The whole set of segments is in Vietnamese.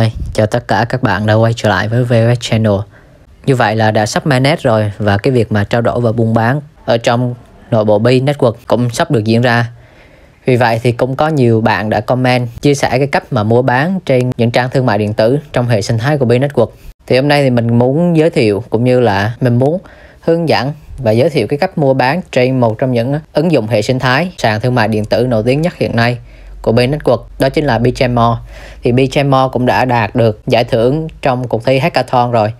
Hi, chào tất cả các bạn đã quay trở lại với VOS Channel. Như vậy là đã sắp mainnet rồi và cái việc mà trao đổi và buôn bán ở trong nội bộ B Network cũng sắp được diễn ra. Vì vậy thì cũng có nhiều bạn đã comment chia sẻ cái cách mà mua bán trên những trang thương mại điện tử trong hệ sinh thái của B Network. Thì hôm nay thì mình muốn giới thiệu cũng như là mình muốn hướng dẫn và giới thiệu cái cách mua bán trên một trong những ứng dụng hệ sinh thái sàn thương mại điện tử nổi tiếng nhất hiện nay của B Network, đó chính là BGMO thì BGMO cũng đã đạt được giải thưởng trong cuộc thi hackathon rồi.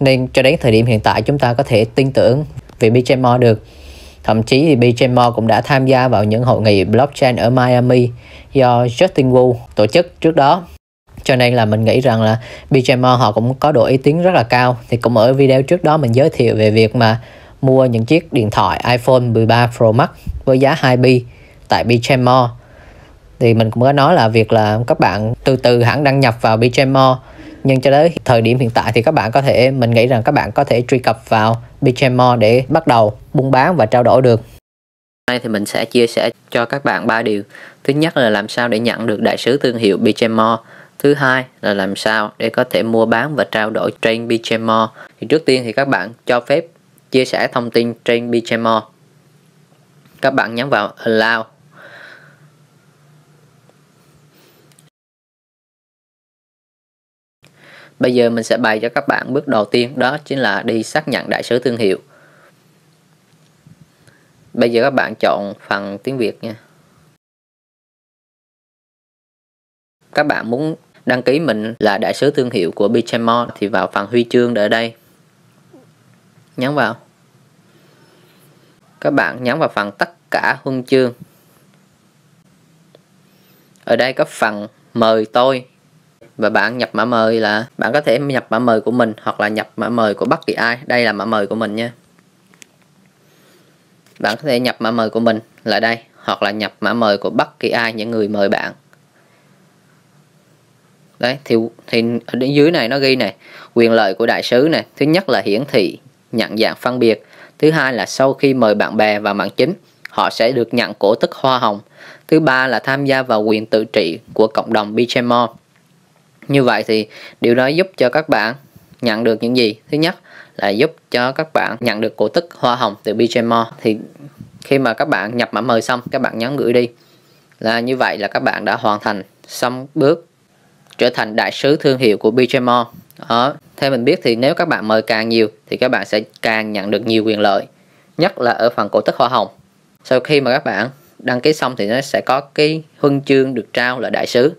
Nên cho đến thời điểm hiện tại chúng ta có thể tin tưởng về BGMO được. Thậm chí thì BGMO cũng đã tham gia vào những hội nghị blockchain ở Miami do Justin Wu tổ chức trước đó. Cho nên là mình nghĩ rằng là BGMO họ cũng có độ uy tín rất là cao. Thì cũng ở video trước đó mình giới thiệu về việc mà mua những chiếc điện thoại iPhone 13 Pro Max với giá 2 bi tại BGMO thì mình cũng có nói là việc là các bạn từ từ hẳn đăng nhập vào BGMO nhưng cho tới thời điểm hiện tại thì các bạn có thể, mình nghĩ rằng các bạn có thể truy cập vào BGMO để bắt đầu buôn bán và trao đổi được. Nay thì mình sẽ chia sẻ cho các bạn ba điều. Thứ nhất là làm sao để nhận được đại sứ thương hiệu BGMO thứ hai là làm sao để có thể mua bán và trao đổi trên Bitgemore thì trước tiên thì các bạn cho phép chia sẻ thông tin trên Bitgemore các bạn nhấn vào allow Bây giờ mình sẽ bày cho các bạn bước đầu tiên, đó chính là đi xác nhận đại sứ thương hiệu. Bây giờ các bạn chọn phần tiếng Việt nha. Các bạn muốn đăng ký mình là đại sứ thương hiệu của Bichemon thì vào phần huy chương ở đây. Nhấn vào. Các bạn nhấn vào phần tất cả huân chương. Ở đây có phần mời tôi và bạn nhập mã mời là, bạn có thể nhập mã mời của mình hoặc là nhập mã mời của bất kỳ ai. Đây là mã mời của mình nha. Bạn có thể nhập mã mời của mình là đây, hoặc là nhập mã mời của bất kỳ ai, những người mời bạn. Đấy, thì thì ở dưới này nó ghi này, quyền lợi của đại sứ này. Thứ nhất là hiển thị, nhận dạng phân biệt. Thứ hai là sau khi mời bạn bè và mạng chính, họ sẽ được nhận cổ tức hoa hồng. Thứ ba là tham gia vào quyền tự trị của cộng đồng Bichemore như vậy thì điều đó giúp cho các bạn nhận được những gì? Thứ nhất là giúp cho các bạn nhận được cổ tức hoa hồng từ BGMO thì khi mà các bạn nhập mã mời xong, các bạn nhấn gửi đi. Là như vậy là các bạn đã hoàn thành xong bước, trở thành đại sứ thương hiệu của BGMO đó. Theo mình biết thì nếu các bạn mời càng nhiều thì các bạn sẽ càng nhận được nhiều quyền lợi, nhất là ở phần cổ tức hoa hồng. Sau khi mà các bạn đăng ký xong thì nó sẽ có cái huân chương được trao là đại sứ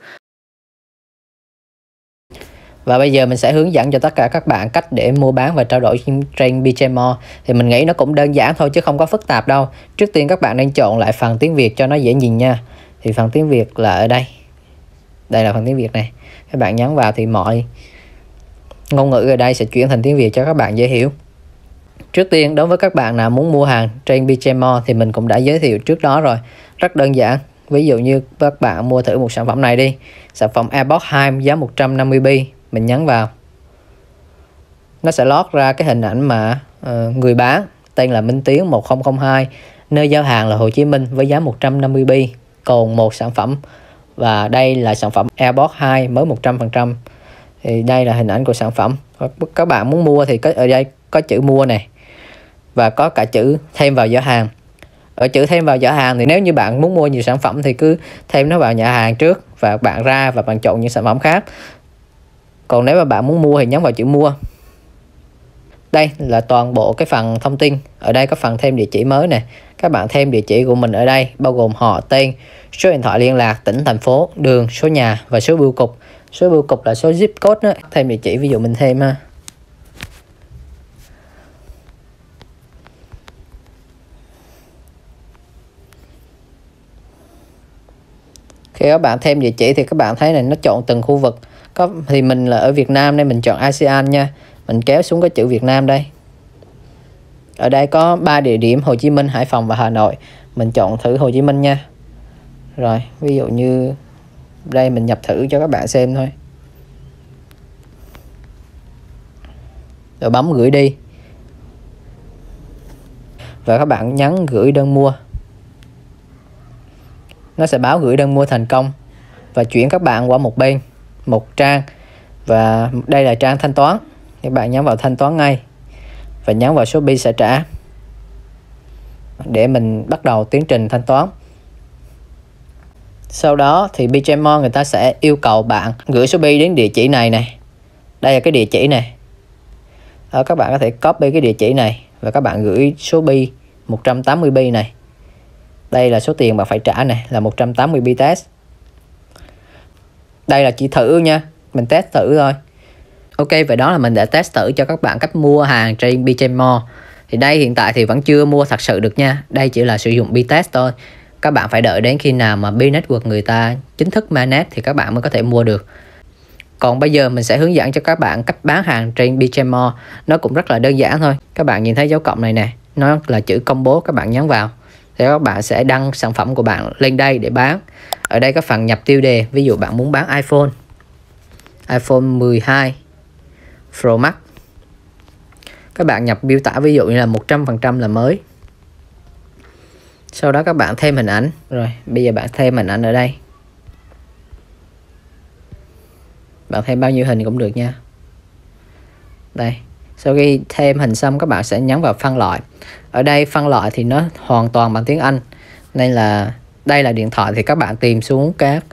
và bây giờ mình sẽ hướng dẫn cho tất cả các bạn cách để mua bán và trao đổi trên BGMO thì mình nghĩ nó cũng đơn giản thôi chứ không có phức tạp đâu. Trước tiên các bạn nên chọn lại phần tiếng Việt cho nó dễ nhìn nha. Thì phần tiếng Việt là ở đây. Đây là phần tiếng Việt này. Các bạn nhấn vào thì mọi ngôn ngữ ở đây sẽ chuyển thành tiếng Việt cho các bạn dễ hiểu. Trước tiên, đối với các bạn nào muốn mua hàng trên BGMO thì mình cũng đã giới thiệu trước đó rồi. Rất đơn giản. Ví dụ như các bạn mua thử một sản phẩm này đi. Sản phẩm AirPods 2 giá 150B mình nhấn vào. Nó sẽ lót ra cái hình ảnh mà uh, người bán tên là Minh Tiến 1002 nơi giao hàng là Hồ Chí Minh với giá 150 bi. Còn một sản phẩm và đây là sản phẩm AirPods 2 mới 100% thì đây là hình ảnh của sản phẩm. Các bạn muốn mua thì có ở đây có chữ mua này và có cả chữ thêm vào giỏ hàng. Ở chữ thêm vào giỏ hàng thì nếu như bạn muốn mua nhiều sản phẩm thì cứ thêm nó vào nhà hàng trước và bạn ra và bạn chọn những sản phẩm khác còn nếu mà bạn muốn mua thì nhấn vào chữ mua. Đây là toàn bộ cái phần thông tin. Ở đây có phần thêm địa chỉ mới này các bạn thêm địa chỉ của mình ở đây, bao gồm họ, tên, số điện thoại liên lạc, tỉnh, thành phố, đường, số nhà và số bưu cục. Số bưu cục là số zip code đó thêm địa chỉ, ví dụ mình thêm ha. Khi các bạn thêm địa chỉ thì các bạn thấy này nó chọn từng khu vực có, thì mình là ở Việt Nam nên mình chọn ASEAN nha. Mình kéo xuống cái chữ Việt Nam đây. Ở đây có ba địa điểm, Hồ Chí Minh, Hải Phòng và Hà Nội. Mình chọn thử Hồ Chí Minh nha. Rồi, ví dụ như đây mình nhập thử cho các bạn xem thôi. Rồi bấm gửi đi. Và các bạn nhấn gửi đơn mua. Nó sẽ báo gửi đơn mua thành công và chuyển các bạn qua một bên một trang. Và đây là trang thanh toán. Các bạn nhấn vào thanh toán ngay. Và nhấn vào số bi sẽ trả. Để mình bắt đầu tiến trình thanh toán. Sau đó thì BiGemOn người ta sẽ yêu cầu bạn gửi số bi đến địa chỉ này này đây là cái địa chỉ này đó, các bạn có thể copy cái địa chỉ này và các bạn gửi số bi 180 bi này. Đây là số tiền bạn phải trả này là 180 bi test đây là chỉ thử nha. Mình test thử thôi. Ok, vậy đó là mình đã test thử cho các bạn cách mua hàng trên Bjmore thì đây, hiện tại thì vẫn chưa mua thật sự được nha. Đây chỉ là sử dụng B-test thôi. Các bạn phải đợi đến khi nào mà B-Network người ta chính thức mainnet thì các bạn mới có thể mua được. Còn bây giờ mình sẽ hướng dẫn cho các bạn cách bán hàng trên Bjmore nó cũng rất là đơn giản thôi. Các bạn nhìn thấy dấu cộng này nè. Nó là chữ công bố các bạn nhấn vào. Thì các bạn sẽ đăng sản phẩm của bạn lên đây để bán ở đây có phần nhập tiêu đề, ví dụ bạn muốn bán iPhone. iPhone 12 Pro Max. Các bạn nhập biểu tả ví dụ như là 100% là mới. Sau đó các bạn thêm hình ảnh. Rồi, bây giờ bạn thêm hình ảnh ở đây. Bạn thêm bao nhiêu hình cũng được nha. Đây, sau khi thêm hình xong các bạn sẽ nhấn vào phân loại. Ở đây phân loại thì nó hoàn toàn bằng tiếng Anh, nên là đây là điện thoại thì các bạn tìm xuống các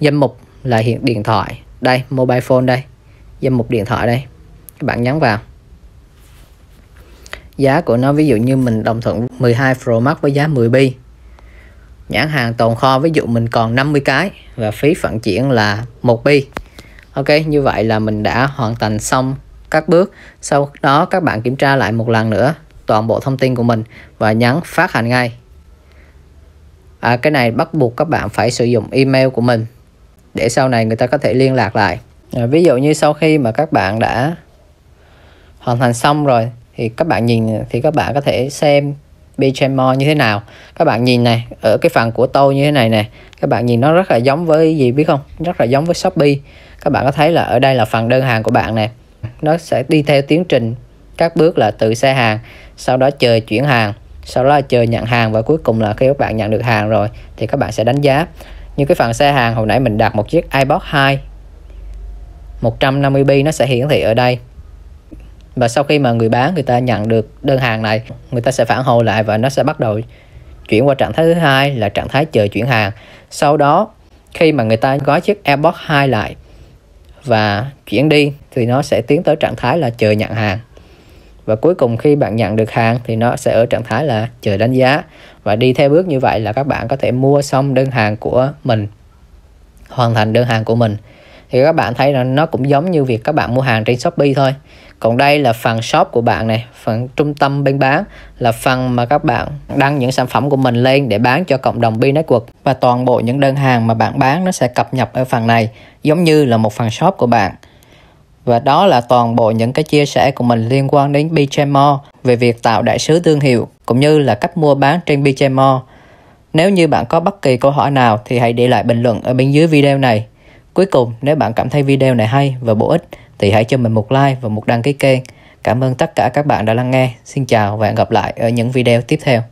danh mục là hiện điện thoại. Đây, mobile phone đây. Danh mục điện thoại đây. Các bạn nhấn vào. Giá của nó, ví dụ như mình đồng thuận 12 Pro Max với giá 10 bi. Nhãn hàng tồn kho, ví dụ mình còn 50 cái và phí vận chuyển là một bi. Ok, như vậy là mình đã hoàn thành xong các bước. Sau đó các bạn kiểm tra lại một lần nữa toàn bộ thông tin của mình và nhấn phát hành ngay à, cái này bắt buộc các bạn phải sử dụng email của mình để sau này người ta có thể liên lạc lại. À, ví dụ như sau khi mà các bạn đã hoàn thành xong rồi thì các bạn nhìn thì các bạn có thể xem Bchamore như thế nào. Các bạn nhìn này ở cái phần của tôi như thế này nè các bạn nhìn nó rất là giống với gì biết không? Rất là giống với Shopee. Các bạn có thấy là ở đây là phần đơn hàng của bạn nè. Nó sẽ đi theo tiến trình các bước là tự xe hàng sau đó chờ chuyển hàng sau đó là chờ nhận hàng và cuối cùng là khi các bạn nhận được hàng rồi thì các bạn sẽ đánh giá. Như cái phần xe hàng hồi nãy mình đặt một chiếc iPod 2 150B nó sẽ hiển thị ở đây. Và sau khi mà người bán, người ta nhận được đơn hàng này, người ta sẽ phản hồi lại và nó sẽ bắt đầu chuyển qua trạng thái thứ hai là trạng thái chờ chuyển hàng. Sau đó, khi mà người ta gói chiếc AirPods 2 lại và chuyển đi thì nó sẽ tiến tới trạng thái là chờ nhận hàng và cuối cùng khi bạn nhận được hàng thì nó sẽ ở trạng thái là chờ đánh giá. Và đi theo bước như vậy là các bạn có thể mua xong đơn hàng của mình, hoàn thành đơn hàng của mình. Thì các bạn thấy là nó cũng giống như việc các bạn mua hàng trên Shopee thôi. Còn đây là phần shop của bạn này, phần trung tâm bên bán, là phần mà các bạn đăng những sản phẩm của mình lên để bán cho cộng đồng B Network và toàn bộ những đơn hàng mà bạn bán nó sẽ cập nhật ở phần này, giống như là một phần shop của bạn và đó là toàn bộ những cái chia sẻ của mình liên quan đến BJMO về việc tạo đại sứ thương hiệu cũng như là cách mua bán trên BJMO. Nếu như bạn có bất kỳ câu hỏi nào thì hãy để lại bình luận ở bên dưới video này. Cuối cùng, nếu bạn cảm thấy video này hay và bổ ích thì hãy cho mình một like và một đăng ký kênh. Cảm ơn tất cả các bạn đã lắng nghe. Xin chào và hẹn gặp lại ở những video tiếp theo.